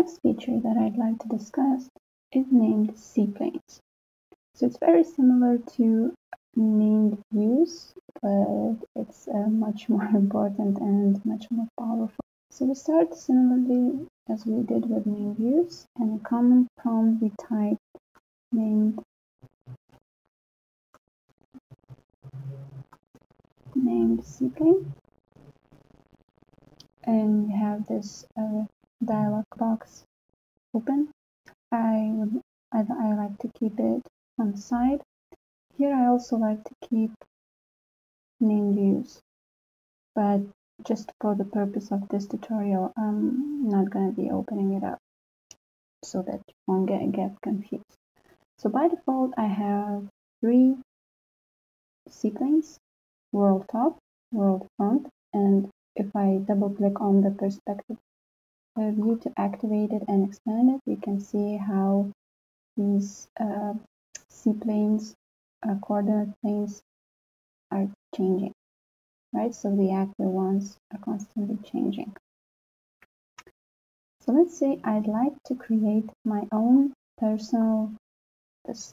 next feature that I'd like to discuss is named CPlanes. So it's very similar to named views, but it's uh, much more important and much more powerful. So we start similarly as we did with named views and a common prompt we type named named CPlane and we have this uh, dialog box open. I would I, I like to keep it on side. Here I also like to keep named views, but just for the purpose of this tutorial, I'm not going to be opening it up so that you won't get, get confused. So by default, I have three CPlanes, world top, world front, and if I double click on the perspective view to activate it and expand it, we can see how these uh, CPlanes, uh, coordinate planes are changing, right? So the active ones are constantly changing. So let's say I'd like to create my own personal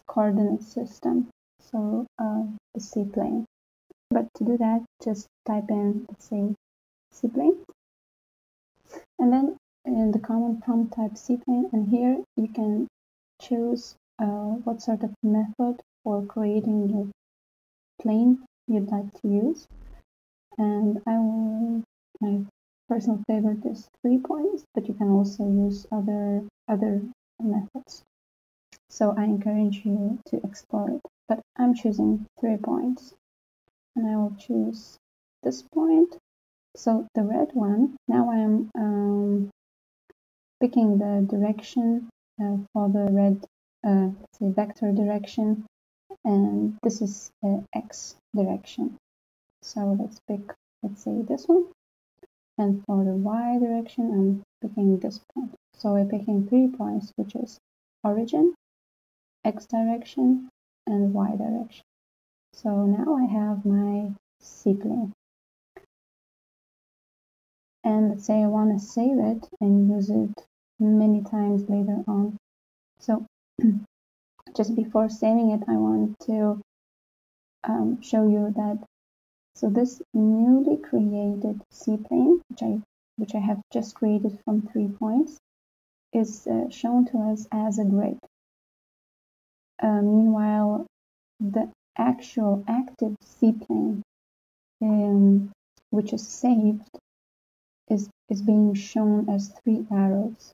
coordinate system, so uh, the CPlane. But to do that, just type in, let's say, CPlane, and then in the common prompt type CPlane, and here you can choose uh, what sort of method for creating your plane you'd like to use. And I will, my personal favorite is three points, but you can also use other other methods. So I encourage you to explore it. But I'm choosing three points, and I will choose this point. So the red one. Now I'm um, picking the direction uh, for the red uh, say vector direction. And this is the x direction. So let's pick let's say this one. And for the y direction I'm picking this point. So we're picking three points which is origin x direction and y direction. So now I have my CPlane and let's say I want to save it and use it many times later on so just before saving it, I want to um, show you that so this newly created CPlane, which I which I have just created from three points, is uh, shown to us as a grid. Uh, meanwhile, the actual active CPlane, um, which is saved, is is being shown as three arrows.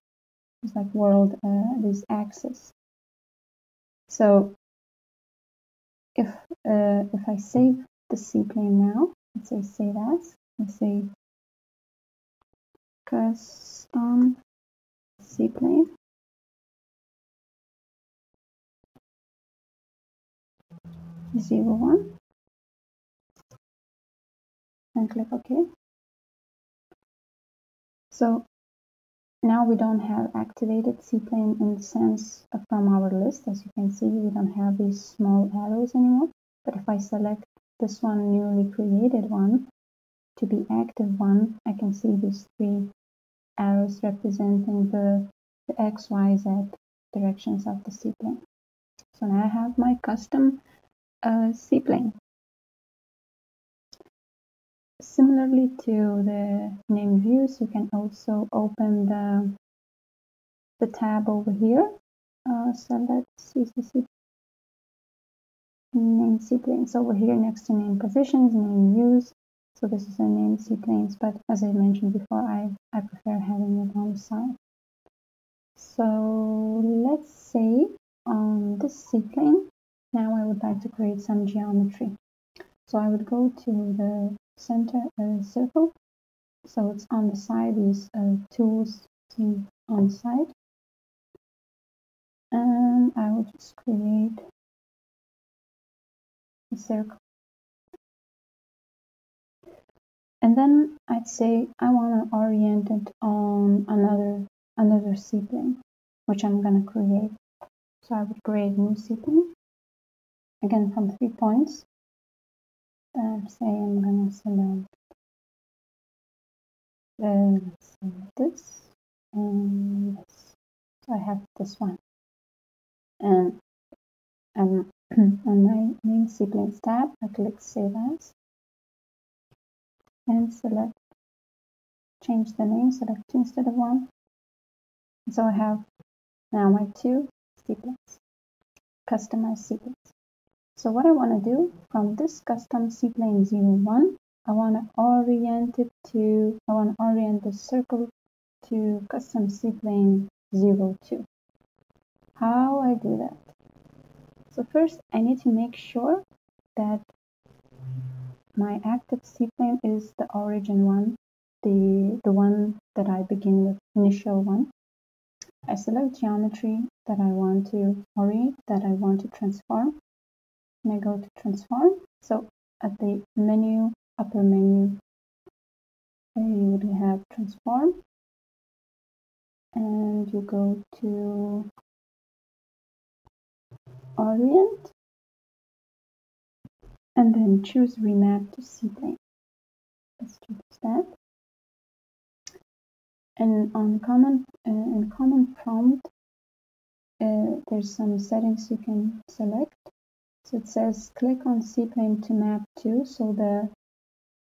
It's like world, uh, this axis. So if uh, if I save the CPlane now, let's say save as, let's say custom CPlane. Zero one and click OK. So now we don't have activated CPlane in sense from our list. As you can see, we don't have these small arrows anymore. But if I select this one newly created one to be active one, I can see these three arrows representing the, the X, Y, Z directions of the CPlane. So now I have my custom uh, CPlane. Similarly to the name views, you can also open the, the tab over here. Uh, so let's see. Name CPlanes over here next to name positions, name views. So this is a name CPlanes, but as I mentioned before, I, I prefer having it on the side. So let's say on this CPlane, now I would like to create some geometry. So I would go to the center a circle. So it's on the side these uh, tools on the side. And I will just create a circle. And then I'd say I want to orient it on another another CPlane which I'm going to create. So I would create new CPlane again from three points I'm saying I'm gonna select uh, this and this I have this one. And um, on my main CPlanes tab, I click Save As and select change the name, select instead of one. So I have now my two CPlanes, customized CPlanes. So what I want to do from this custom CPlane 01, I want to orient it to, I want to orient the circle to custom CPlane 02. How I do that? So first I need to make sure that my active CPlane is the origin one, the, the one that I begin with, initial one. I select geometry that I want to orient, that I want to transform. And I go to transform. So at the menu, upper menu, you would have transform. And you go to orient and then choose remap to CPlane. Let's choose that. And on common uh, in common prompt, uh, there's some settings you can select. It says click on CPlane to map to, so the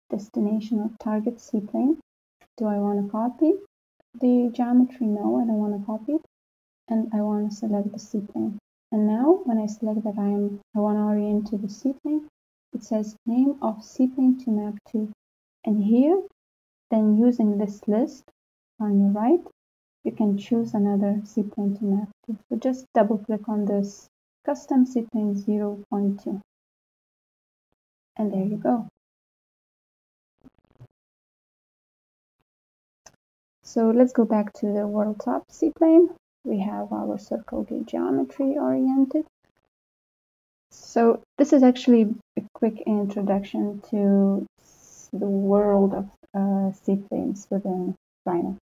destination or target CPlane. Do I want to copy the geometry? No, I don't want to copy it. And I want to select the CPlane. And now when I select that I am I want to orient to the CPlane, it says name of CPlane to map to. And here, then using this list on your right, you can choose another CPlane to map to. So just double click on this custom CPlane 0.2. And there you go. So let's go back to the world top CPlane we have our circle gate geometry oriented. So this is actually a quick introduction to the world of uh, CPlanes within Rhino.